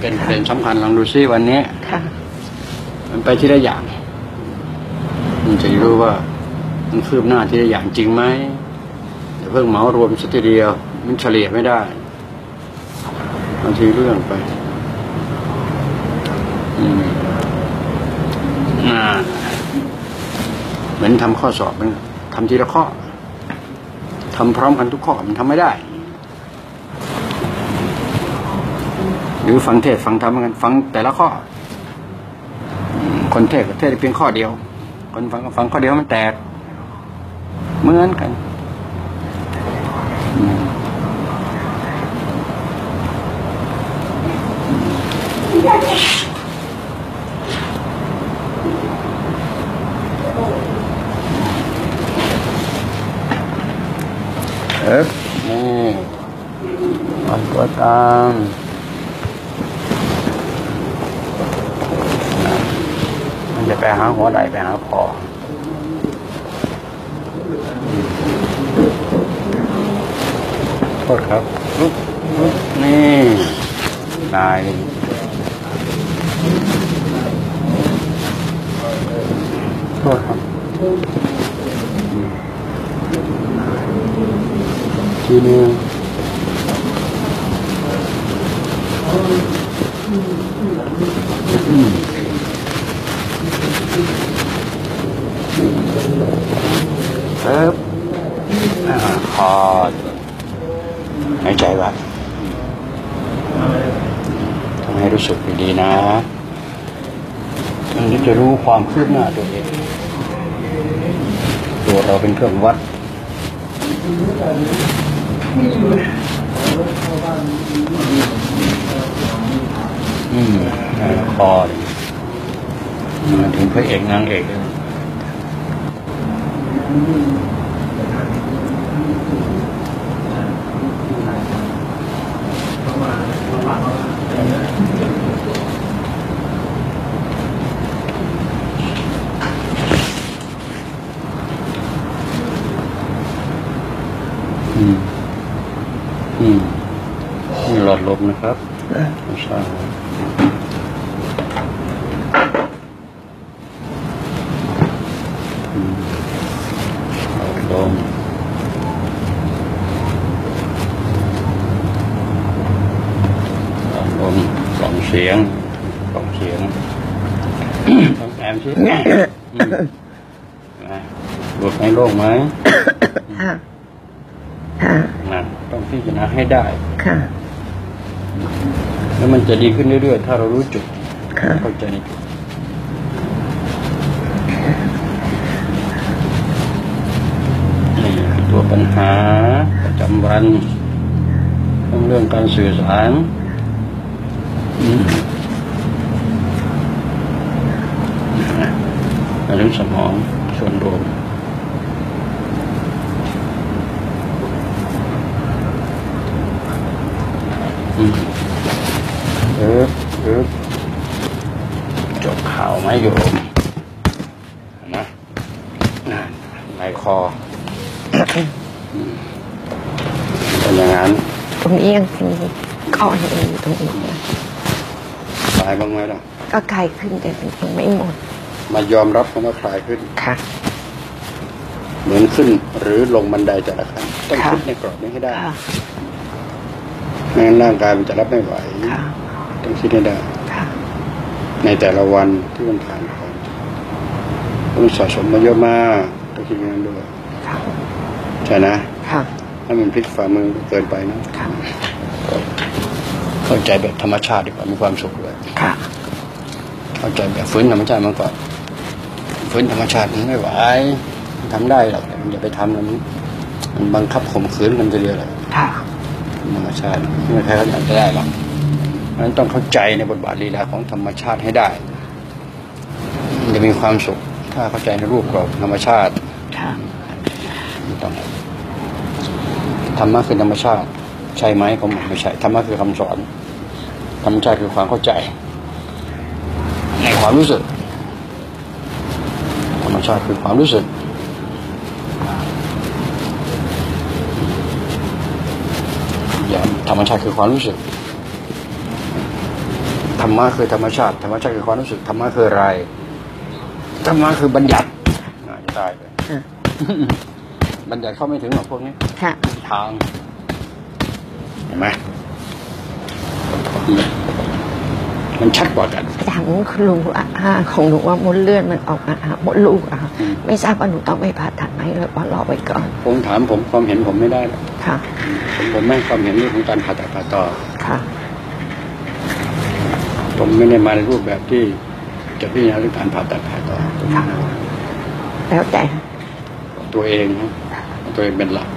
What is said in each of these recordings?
เป็นประเด็นสำคัญลองดูซิวันนี้ค่ะมันไปที่ละอย่าง มันจะรู้ว่ามันคืบหน้าที่ละอย่างจริงไหมแต่เพิ่งเหมารวมสักทีเดียว มันเฉลี่ยไม่ได้บางทีเรื่องไปอืมอ่าเหมือนทำข้อสอบมันทำทีละข้อทำพร้อมกันทุกข้อมันทำไม่ได้ รือฟังเทศฟังธรรมกัน ฟังแต่ละข้อ คนเทศก็เทศเพียงข้อเดียว คนฟังก็ฟังข้อเดียวมันแตกเหมือนกันอืมเอ๊ะนี่วางตัวตาม มัน จะไปหาหัวไหลไปหาคอโทษครับลุกลุกนี่ตายโทษครับทีนึงอืม ปึ๊บอ่าคอหายใจไว้ทำให้ ดีนะอันนี้จะรู้ความคืบหน้าตัวเอง ตัวเราเป็นเครื่องวัดอืมคอมาถึงพระเอกนางเอกเลย อืม อืมนี่หลอดล มนะครับไม่ใช่อืมหลอดลมหลอดลมกล่องเสียงกล่องเสียงต้องแอมชิอืมนะหลุดไหมโล่งไหมค่ะค่ะนะต้องพิจารณาให้ได้ ค่ะ แล้วมันจะดีขึ้นเรื่อยๆ ถ้าเรารู้จุดค่ะเข้าใจในจุดนี่คือตัวปัญหาประจำวันเรื่องเรื่องการสื่อสารอืมนะเรื่องสมองส่วนรวมอืม เออเออจบข่าวไหมโยมนะนั่นในคออืมเป็นอย่างนั้นตรงนี้ยังมีก้อนเองอยู่ตรงนี้นะคลายบ้างไหมล่ะ ก็ไกลขึ้นแต่ยังไม่หมด มายอมรับคำว่าคลายขึ้นค่ะเหมือนขึ้นหรือลงบันไดแต่ละขั้นต้องค่ะคิดในกรอบนี้ให้ได้ค่ะไม่งั้นร่างกายมันจะรับไม่ไหวค่ะ ต้องคิดให้ได้ค่ะในแต่ละวันที่มันผ่านไปต้องสะสมมาเยอะมากต้องคิดอย่างนั้นด้วยค่ะใช่นะค่ะถ้ามันพลิกฝ่ามือเกินไปนะค่ะเข้าใจแบบธรรมชาติดีกว่ามีความสุขด้วยค่ะเข้าใจแบบฟื้นธรรมชาติมาก่อนฟื้นธรรมชาติมันไม่ไหวทำได้หรอกแต่มันอย่าไปทำมันมันบังคับข่มขืนกันจะเรียกอะไรค่ะธรรมชาติไม่มีใครเขาอยากจะได้หรอกเพ ราะฉะนั้นต้องเข้าใจในบทบาทลีลาของธรรมชาติให้ได้มันจะมีความสุข ถ้าเข้าใจในรูปกรอบธรรมชาติค่ะไม่ต้องธรรมะคือธรรมชาติ ใช่ไหมผมบอกไม่ใช่ธรรมะคือคำสอน ธรรมชาติคือความเข้าใจ ในความรู้สึก ธรรมชาติคือความรู้สึกอย่าธรรมชาติคือความรู้สึก รรมะคือธรรมชาติ ธรรมชาติคือความรู้สึกธรรมะคืออะไรธรรมะคือบัญญัติน่าจะตายเลยค่ะบัญญัติเข้าไม่ถึงหรอกพวกนี้ค่ะทางเห็นไหมมันชัดกว่ากันถามคุณลุงว่าอ่าของหนูว่ามดเลือดมันออกมาหามดลูกอะค่ะอืมไม่ทราบว่าหนูต้องไปผ่าตัดไหมหรือว่ารอไว้ก่อนผมถามผมความเห็นผมไม่ได้หรอกค่ะ ผมผมไม่ให้ความเห็นเรื่องของการผ่าตัดผ่าต่อค่ะ ผมไม่ได้มาในรูปแบบที่จะพิจารณาเรื่องการผ่าตัดผ่าต่อค่ะแล้วแต่ตัวเองนะตัวเองเป็นหลัก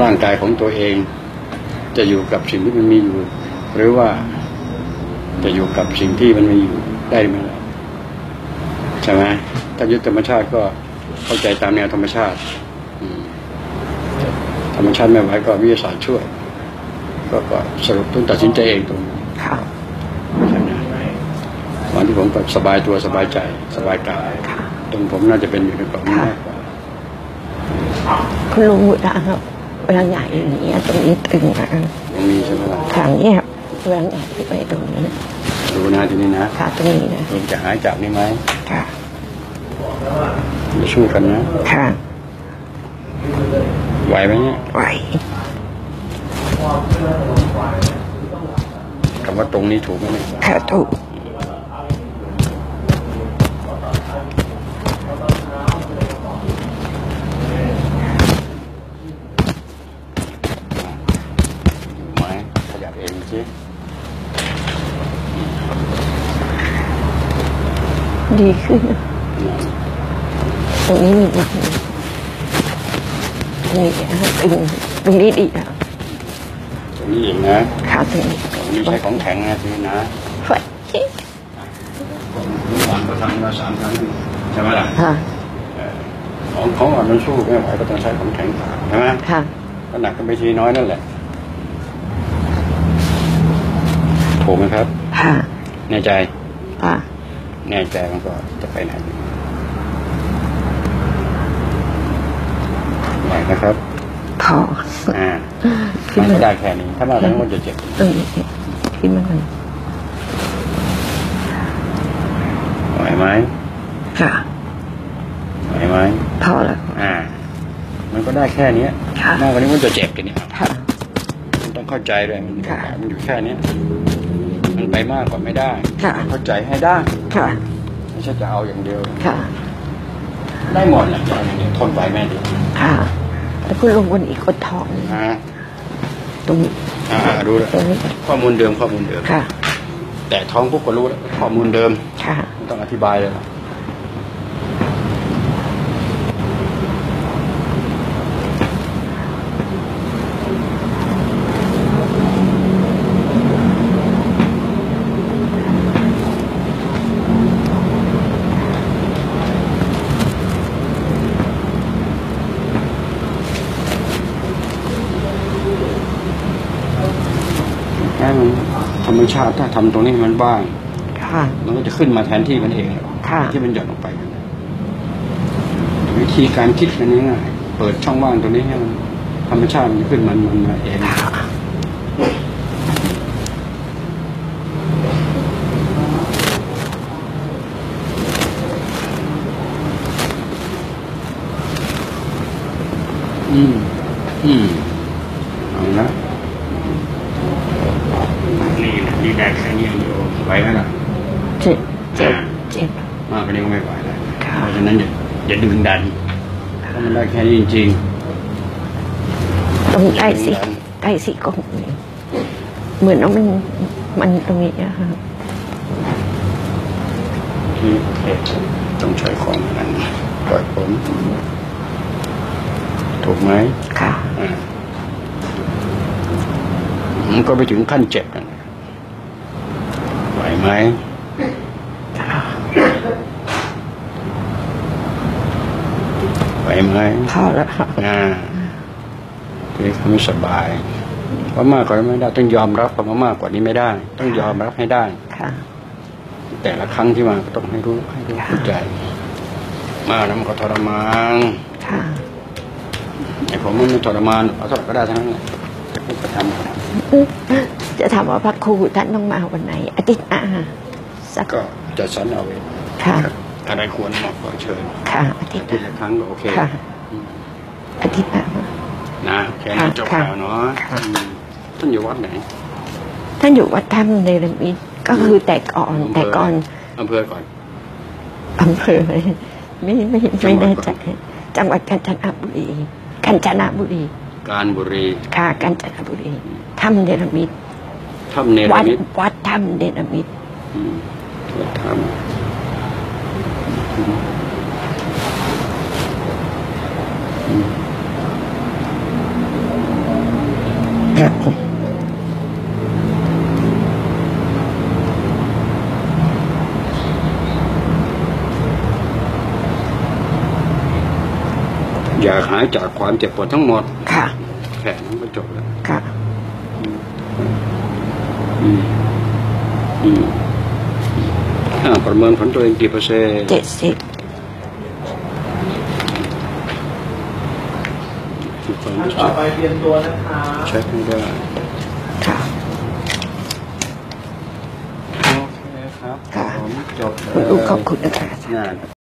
ร่างกายของตัวเอง จะอยู่กับสิ่งที่มันมีอยู่ หรือว่าจะอยู่กับสิ่งที่มันมีอยู่ได้ไหมล่ะใช่ไหมถ้ายึดธรรมชาติก็เข้าใจตามแนวธรรมชาติอืมธรรมชาติไม่ไหวก็วิทยาศาสตร์ช่วยก็ก็สรุปต้องตัดสินใจเองตรงนี้ค่ะใช่ไหม วันที่ผมก็สบายตัวสบายใจสบายกายค่ะตรงผมน่าจะเป็นอยู่ในกล่องนี้มากกว่าคุณลุงเวลาเวลาใหญ่อย่างนี้ยตรงนี้ตึงนะตรงนี้ใช่ไหมล่ะครั้งเนี้ยเวลาใหญ่ไปตรงนี้ดูนะทีนี้นะค่ะตรงนี้นะเองจะหายจากนี่ไหมค่ะจะสู้กันนะค่ะไหวไหมเนี่ยไหวคำว่าตรงนี้ถูกไหมเนี่ยค่ะถูก ดีขึ้น ตรงนี้มีมันตรงนี้นะตึงตรงนี้ดีอะตรงนี้เองนะขาตรงนี้ตรงนี้ใช้ของแข็งนะทีนี้นะไฟสามก็ทำมาสามครั้งใช่ไหมล่ะค่ะของของอ่อนมันสู้ไม่ไหวก็ต้องใช้ของแข็งผ่าใช่ไหมค่ะก็หนักกันไปทีน้อยนั่นแหละถูกไหมครับค่ะแน่ใจ ค่ะ แน่ใจมันก็จะไปไหนไหวนะครับพออ่าขึ้นมันมาก็ได้แค่นี้ ถ้ามากกว่านั้นมันจะเจ็บตรงนี้ขึ้นมาหน่อยไหวไหมค่ะไหวไหมพอแล้วอ่า มันก็ได้แค่เนี้ยค่ะมากกว่านี้มันจะเจ็บกันเนี่ยค่ะมันต้องเข้าใจด้วยมันค่ะมันอยู่แค่เนี้ยมันไปมากกว่าไม่ได้ค่ะเข้าใจให้ได้ ค่ะ ไม่ใช่จะเอาอย่างเดียว ค่ะ ได้หมดแหละจะเอาอย่างเดียวทนไหวแม่ดีค่ะ แล้วคุณลุงคนอีกคนท้องอ่าตรงนี้อ่าดูแล้วตรงนี้ข้อมูลเดิมข้อมูลเดิมค่ะ แต่ท้องพวกก็รู้แล้วข้อมูลเดิมค่ะ ไม่ต้องอธิบายเลยหรอกแค่มันธ รรมชาติถ้าทำตรงนี้มันบ้างค่ะมันก็จะขึ้นมาแทนที่มันเองค่ะที่มันหย่อนลงไป วิธีการคิดมันง่ายเปิดช่องว่างตรงนี้ให้มันธรรมชาติมันขึ้นมันมันมาเองอืม อืมเอาละ นี่นี่ได้แค่นี้เดียวไหวไหมล่ะเจ็บเจ็บเจ็บมากกว่านี้ก็ไม่ไหวแล้วค่ะเพราะฉะนั้นอย่าอย่าดึงดันเพราะมันได้แค่นี้จริงตรงใต้สีใต้สีกงเหมือนว่ามันมันตรงนี้อะค่ะๆที่เอกต้องใช้ของนั้นปล่อยผมถูกไหมค่ะอ่ามันก็ไปถึงขั้นเจ็บนะ ไหวไหมไหวไหมพอแล้วค่ะอ่าทีนี้เขาไม่สบายเพราะมากกว่านี้ไม่ได้ ต้องยอมรับคำว่ามากกว่านี้ไม่ได้ ต้องยอมรับให้ได้ค่ะแต่ละครั้งที่มาก็ต้องให้รู้ให้รู้เข้าใจ มากนะมันก็ทรมานค่ะไอ้ผมมันไม่ทรมานเอาเท่าไหร่ก็ได้ทั้งนั้น แหละแต่พวกกระทำกระทำจะถามว่าพระครูท่านต้องมาวันไหน อาทิตย์หน้าสักก็จะสรรเอาเองค่ะอะไรควรเหมาะก็เชิญค่ะอาทิตย์หทีน้าละครั้งก็โอเคค่ะอาทิตย์หน้านะแค่นี้จบข่าวเนาะค่ะอืมท่านอยู่วัดไหน ท่านอยู่วัดถ้ำเนรมิตก็คือแต่ก่อนแต่ก่อนอำเภอก่อนอำเภอไม่ไม่ไม่แน่ใจจังหวัดกาญจนบุรีกาญจนบุรี การบุรี ค่ะกาญจนบุรีถ้ำเนรมิตถ้ำเนรวัดมิตวัดถ้ำเนรมิตอืมวัดถ้ำอืม อืมอยากหายจากความเจ็บปวดทั้งหมด ค่ะ แค่นั้นก็จบแล้วค่ะ อืมอืมอ่าประเมินผลตัวเองกี่เปอร์เซ็นต์เจ็ดสิบมีความขั้นรู้ต่อสึกไปเตรียมตัวนะคะเช็คไม่ได้ค่ะ โอเคครับค่ะ ผมจบคุณลูกขอบคุณนะคะ งาน